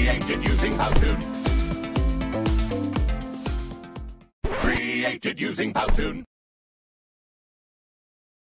Created using Powtoon. Created using Powtoon.